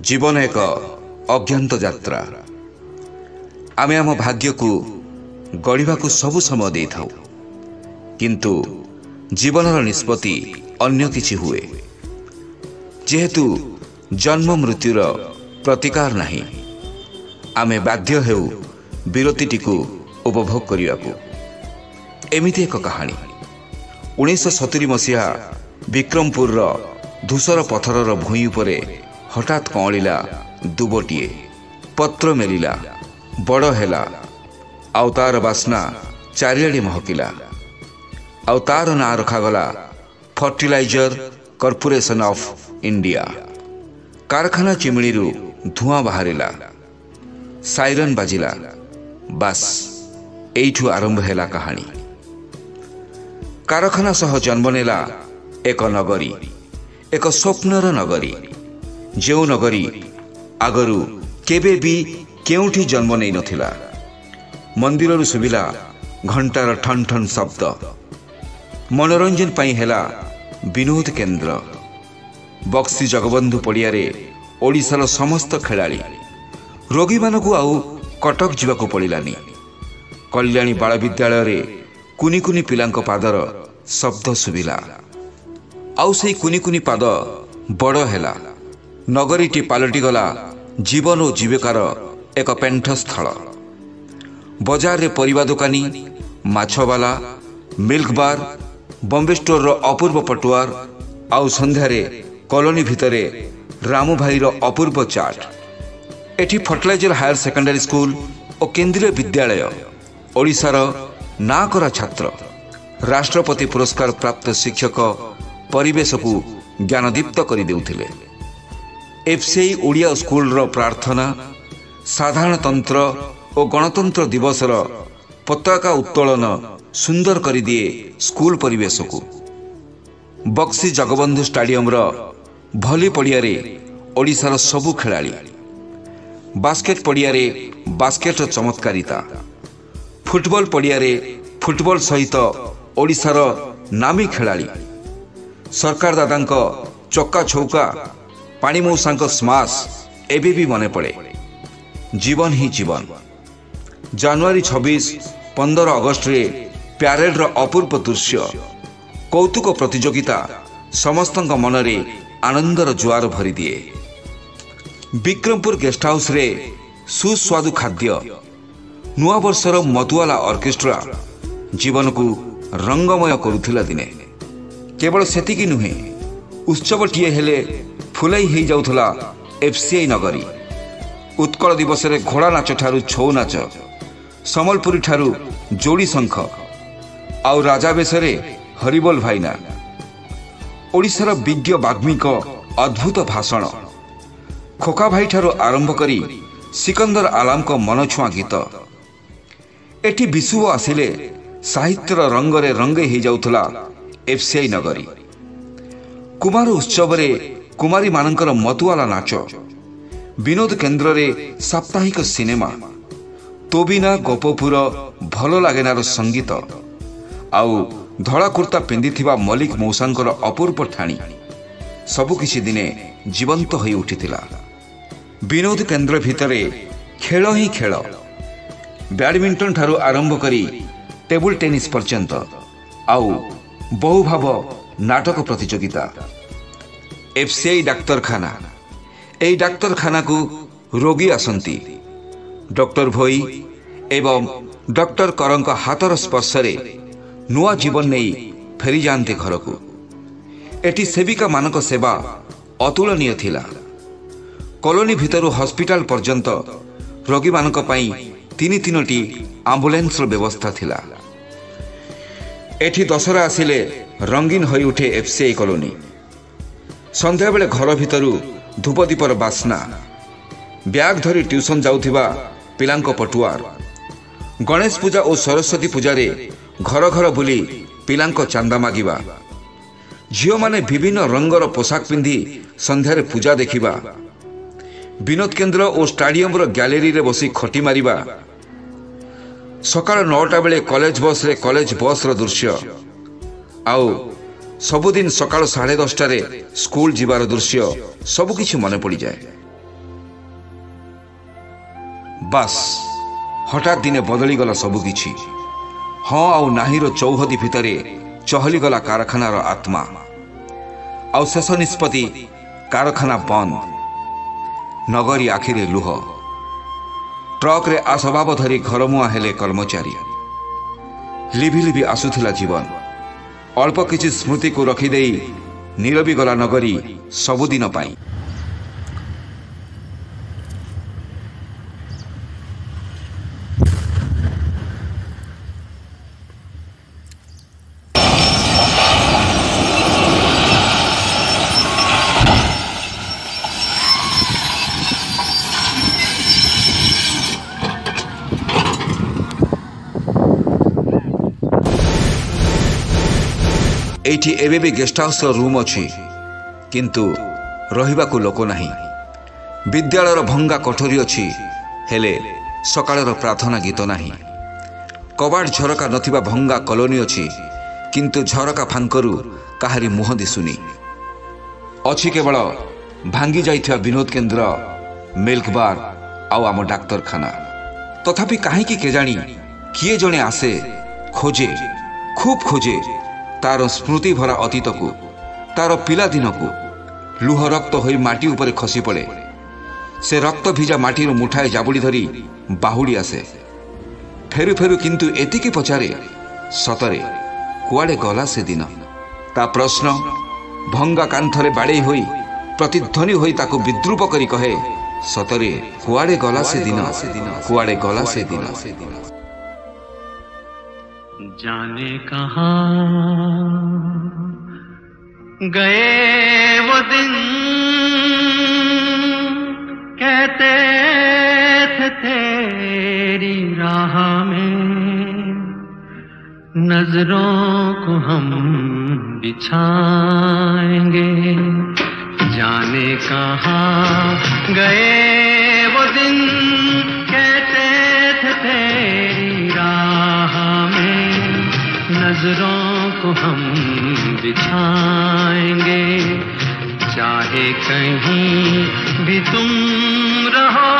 ଜୀବନ ଏକ ଅଜ୍ଞାତ ଯାତ୍ରା। ଆମେ ଆମ ଭାଗ୍ୟକୁ ଗଢ଼ିବାକୁ ସବୁ ସମୟ ଦେଇଥାଉ। କିନ୍ତୁ ଜୀବନର ନିଷ୍ପତ୍ତି ଅନ୍ୟ କିଛି ହୁଏ। ଯେହେତୁ ଜନ୍ମ ମୃତ୍ୟୁର ପ୍ରତିକାର ନାହିଁ ଆମେ ବାଧ୍ୟ ହେଉ ବିରତିଟିକୁ ଉପଭୋଗ କରିବାକୁ। ଏମିତି ଏକ କାହାଣୀ। ଉଣେଇଶହ ସତୁରି ମସିହା ବିକ୍ରମପୁରର ଧୂସର ପଥରର ଭୂଇଁ ଉପରେ ହଠାତ୍ କଅଁଳିଲା ଦୁବଟିଏ। ପତ୍ର ମେଲିଲା ବଡ଼ ହେଲା। ଆଉ ତାର ବାସ୍ନା ଚାରିଆଡ଼େ ମହକିଲା। ଆଉ ତାର ନାଁ ରଖାଗଲା ଫର୍ଟିଲାଇଜର କର୍ପୋରେସନ୍ ଅଫ୍ ଇଣ୍ଡିଆ। କାରଖାନା ଚିମିଣିରୁ ଧୂଆଁ ବାହାରିଲା। ସାଇରନ୍ ବାଜିଲା। ବାସ୍ ଏଇଠୁ ଆରମ୍ଭ ହେଲା କାହାଣୀ। କାରଖାନା ସହ ଜନ୍ମ ନେଲା ଏକ ନଗରୀ। ଏକ ସ୍ୱପ୍ନର ନଗରୀ ଯେଉଁ ନଗରୀ ଆଗରୁ କେବେ ବି କେଉଁଠି ଜନ୍ମ ନେଇନଥିଲା ମନ୍ଦିରରୁ ଶୁଭିଲା ଘଣ୍ଟାର ଠନ୍ ଠନ୍ ଶବ୍ଦ ମନୋରଞ୍ଜନ ପାଇଁ ହେଲା ବିନୋଦ କେନ୍ଦ୍ର ବକ୍ସି ଜଗବନ୍ଧୁ ପଡ଼ିଆରେ ଓଡ଼ିଶାର ସମସ୍ତ ଖେଳାଳି। ରୋଗୀମାନଙ୍କୁ ଆଉ କଟକ ଯିବାକୁ ପଡ଼ିଲାନି। କଲ୍ୟାଣୀ ବାଳ ବିଦ୍ୟାଳୟରେ କୁନି କୁନି ପିଲାଙ୍କ ପାଦର ଶବ୍ଦ ଶୁଭିଲା। ଆଉ ସେଇ କୁନି କୁନି ପାଦ ବଡ଼ ହେଲା ନଗରୀଟି ପାଲଟିଗଲା ଜୀବନ ଓ ଜୀବିକାର ଏକ ପେଣ୍ଠସ୍ଥଳ ବଜାରରେ ପରିବା ଦୋକାନୀ ମାଛବାଲା ମିଲ୍କ ବାର୍ ବମ୍ବେ ଷ୍ଟୋରର ଅପୂର୍ବ ପଟୁଆର ଆଉ ସନ୍ଧ୍ୟାରେ କଲୋନୀ ଭିତରେ ରାମୁ ଭାଇର ଅପୂର୍ବ ଚାଟ୍। ଏଠି ଫର୍ଟିଲାଇଜର ହାୟର ସେକେଣ୍ଡାରୀ ସ୍କୁଲ ଓ କେନ୍ଦ୍ରୀୟ ବିଦ୍ୟାଳୟ ଓଡ଼ିଶାର ନାଁ କରା ଛାତ୍ର। ରାଷ୍ଟ୍ରପତି ପୁରସ୍କାର ପ୍ରାପ୍ତ ଶିକ୍ଷକ ପରିବେଶକୁ ଜ୍ଞାନଦୀପ୍ତ କରିଦେଉଥିଲେ। ଏଫ୍ସିଆଇ ଓଡ଼ିଆ ସ୍କୁଲର ପ୍ରାର୍ଥନା ସାଧାରଣତନ୍ତ୍ର ଓ ଗଣତନ୍ତ୍ର ଦିବସର ପତାକା ଉତ୍ତୋଳନ ସୁନ୍ଦର କରିଦିଏ ସ୍କୁଲ ପରିବେଶକୁ। ବକ୍ସି ଜଗବନ୍ଧୁ ଷ୍ଟାଡିୟମର ଭଲି ପଡ଼ିଆରେ ଓଡ଼ିଶାର ସବୁ ଖେଳାଳି ବାସ୍କେଟ ପଡ଼ିଆରେ ବାସ୍କେଟର ଚମତ୍କାରିତା ଫୁଟବଲ ପଡ଼ିଆରେ ଫୁଟବଲ ସହିତ ଓଡ଼ିଶାର ନାମୀ ଖେଳାଳି ସରକାର ଦାଦାଙ୍କ ଚକା ଛୌକା ପାଣି ମଉସାଙ୍କ ସ୍ମାସ୍ ଏବେ ବି ମନେ ପଡ଼େ ଜୀବନ ହିଁ ଜୀବନ ଜାନୁଆରୀ ଛବିଶ ପନ୍ଦର ଅଗଷ୍ଟରେ ପ୍ୟାରେଡ୍ର ଅପୂର୍ବ ଦୃଶ୍ୟ କୌତୁକ ପ୍ରତିଯୋଗିତା ସମସ୍ତଙ୍କ ମନରେ ଆନନ୍ଦର ଜୁଆର ଭରିଦିଏ ବିକ୍ରମପୁର ଗେଷ୍ଟ ହାଉସ୍ରେ ସୁସ୍ୱାଦୁ ଖାଦ୍ୟ ନୂଆବର୍ଷର ମଧୁଆଲା ଅର୍କେଷ୍ଟ୍ରା ଜୀବନକୁ ରଙ୍ଗମୟ କରୁଥିଲା ଦିନେ କେବଳ ସେତିକି ନୁହେଁ ଉତ୍ସବଟିଏ ହେଲେ ଫୁଲେଇ ହେଇଯାଉଥିଲା ଏଫ୍ସିଆଇ ନଗରୀ। ଉତ୍କଳ ଦିବସରେ ଘୋଡ଼ା ନାଚ ଠାରୁ ଛଉ ନାଚ ସମ୍ବଲପୁରୀ ଠାରୁ ଯୋଡ଼ି ଶଙ୍ଖ ଆଉ ରାଜା ବେଶରେ ହରିବୋଲ ଭାଇନା। ଓଡ଼ିଶାର ବିଜ୍ଞ ବାଗ୍ମୀଙ୍କ ଅଦ୍ଭୁତ ଭାଷଣ। ଖୋକା ଭାଇଠାରୁ ଆରମ୍ଭ କରି ସିକନ୍ଦର ଆଲାମଙ୍କ ମନଛୁଆଁ ଗୀତ। ଏଠି ବିଷୁବ ଆସିଲେ ସାହିତ୍ୟର ରଙ୍ଗରେ ରଙ୍ଗେ ହେଇଯାଉଥିଲା ଏଫ୍ସିଆଇ ନଗରୀ କୁମାର ଉତ୍ସବରେ କୁମାରୀମାନଙ୍କର ମତୁଆଲା ନାଚ ବିନୋଦ କେନ୍ଦ୍ରରେ ସାପ୍ତାହିକ ସିନେମା ତୋବିନା ଗୋପପୁର ଭଲ ଲାଗେନାର ସଙ୍ଗୀତ ଆଉ ଧଳା କୁର୍ତ୍ତା ପିନ୍ଧିଥିବା ମଲ୍ଲିକ ମୌସାଙ୍କର ଅପୂର୍ବ ଠାଣି ସବୁକିଛି ଦିନେ ଜୀବନ୍ତ ହୋଇ ଉଠିଥିଲା ବିନୋଦ କେନ୍ଦ୍ର ଭିତରେ ଖେଳ ହିଁ ଖେଳ ବ୍ୟାଡମିଣ୍ଟନ ଠାରୁ ଆରମ୍ଭ କରି ଟେବୁଲ ଟେନିସ୍ ପର୍ଯ୍ୟନ୍ତ ଆଉ ବହୁ ଭାବ ନାଟକ ପ୍ରତିଯୋଗିତା ଏଫ୍ସିଆଇ ଡାକ୍ତରଖାନା ଏହି ଡାକ୍ତରଖାନାକୁ ରୋଗୀ ଆସନ୍ତି ଡକ୍ଟର ଭୋଇ ଏବଂ ଡକ୍ଟର କରଙ୍କ ହାତର ସ୍ପର୍ଶରେ ନୂଆ ଜୀବନ ନେଇ ଫେରିଯାଆନ୍ତି ଘରକୁ ଏଠି ସେବିକାମାନଙ୍କ ସେବା ଅତୁଳନୀୟ ଥିଲା। କଲୋନୀ ଭିତରୁ ହସ୍ପିଟାଲ ପର୍ଯ୍ୟନ୍ତ ରୋଗୀମାନଙ୍କ ପାଇଁ ତିନି ତିନୋଟି ଆମ୍ବୁଲାନ୍ସର ବ୍ୟବସ୍ଥା ଥିଲା। ଏଠି ଦଶହରା ଆସିଲେ ରଙ୍ଗୀନ ହୋଇଉଠେ ଏଫ୍ସିଆଇ କଲୋନୀ ସନ୍ଧ୍ୟାବେଳେ ଘର ଭିତରୁ ଧୂପଦୀପର ବାସ୍ନା ବ୍ୟାଗ୍ ଧରି ଟ୍ୟୁସନ ଯାଉଥିବା ପିଲାଙ୍କ ପଟୁଆର ଗଣେଶ ପୂଜା ଓ ସରସ୍ୱତୀ ପୂଜାରେ ଘର ଘର ବୁଲି ପିଲାଙ୍କ ଚାନ୍ଦା ମାଗିବା ଝିଅମାନେ ବିଭିନ୍ନ ରଙ୍ଗର ପୋଷାକ ପିନ୍ଧି ସନ୍ଧ୍ୟାରେ ପୂଜା ଦେଖିବା ବିନୋଦ କେନ୍ଦ୍ର ଓ ଷ୍ଟାଡିୟମର ଗ୍ୟାଲେରୀରେ ବସି ଖଟି ମାରିବା ସକାଳ ନଅଟା ବେଳେ କଲେଜ ବସ୍ରେ କଲେଜ ବସ୍ର ଦୃଶ୍ୟ। ଆଉ ସବୁଦିନ ସକାଳ ସାଢ଼େ ଦଶଟାରେ ସ୍କୁଲ ଯିବାର ଦୃଶ୍ୟ ସବୁକିଛି ମନେ ପଡ଼ିଯାଏ। ବାସ୍ ହଠାତ୍ ଦିନେ ବଦଳିଗଲା ସବୁକିଛି ହଁ ଆଉ ନାହିଁର ଚୌହଦି ଭିତରେ ଚହଲିଗଲା କାରଖାନାର ଆତ୍ମା। ଆଉ ଶେଷ ନିଷ୍ପତ୍ତି କାରଖାନା ବନ୍ଦ। ନଗରୀ ଆଖିରେ ଲୁହ। ଟ୍ରକରେ ଆସବାବ ଧରି ଘରମୁହାଁ ହେଲେ କର୍ମଚାରୀ ଲିଭି ଲିଭି ଆସୁଥିଲା ଜୀବନ ଅଳ୍ପ କିଛି ସ୍ମୃତିକୁ ରଖିଦେଇ ନିରବି ଗଲା ନଗରୀ ସବୁଦିନ ପାଇଁ ଏଇଠି ଏବେ ବି ଗେଷ୍ଟ ହାଉସ୍ର ରୁମ୍ ଅଛି। କିନ୍ତୁ ରହିବାକୁ ଲୋକ ନାହିଁ। ବିଦ୍ୟାଳୟର ଭଙ୍ଗା କୋଠରୀ ଅଛି ହେଲେ ସକାଳର ପ୍ରାର୍ଥନା ଗୀତ ନାହିଁ। କବାଟ ଝରକା ନଥିବା ଭଙ୍ଗା କଲୋନୀ ଅଛି କିନ୍ତୁ ଝରକା ଫାଙ୍କରୁ କାହାରି ମୁହଁ ଦିଶୁନି। ଅଛି କେବଳ ଭାଙ୍ଗି ଯାଇଥିବା ବିନୋଦ କେନ୍ଦ୍ର ମିଲ୍କ ବାର୍ ଆଉ ଆମ ଡାକ୍ତରଖାନା। ତଥାପି କାହିଁକି କେଜାଣି କିଏ ଜଣେ ଆସେ ଖୋଜେ ଖୁବ୍ ଖୋଜେ ତାର ସ୍ମୃତି ଭରା ଅତୀତକୁ ତାର ପିଲାଦିନକୁ ଲୁହ ରକ୍ତ ହୋଇ ମାଟି ଉପରେ ଖସି ପଡ଼େ ସେ ରକ୍ତ ଭିଜା ମାଟିରୁ ମୁଠାଏ ଜାବୁଡ଼ି ଧରି ବାହୁଡ଼ି ଆସେ ଫେରୁ ଫେରୁ କିନ୍ତୁ ଏତିକି ପଚାରେ ସତରେ କୁଆଡ଼େ ଗଲା ସେଦିନ ତା ପ୍ରଶ୍ନ ଭଙ୍ଗା କାନ୍ଥରେ ବାଡ଼େଇ ହୋଇ ପ୍ରତିଧ୍ୱନି ହୋଇ ତାକୁ ବିଦ୍ରୁପ କରି କହେ ସତରେ କୁଆଡ଼େ ଗଲା ସେଦିନ? କୁଆଡ଼େ ଗଲା ସେଦିନ? जाने कहा। गए वो दिन, कहते थे तेरी राह में, नज़रों को हम बिछाएँगे। जाने कहा। गए वो दिन, कहते थे तेरी नज़रों को हम बिछाएँगे। चाहे कहीं भी तुम रहो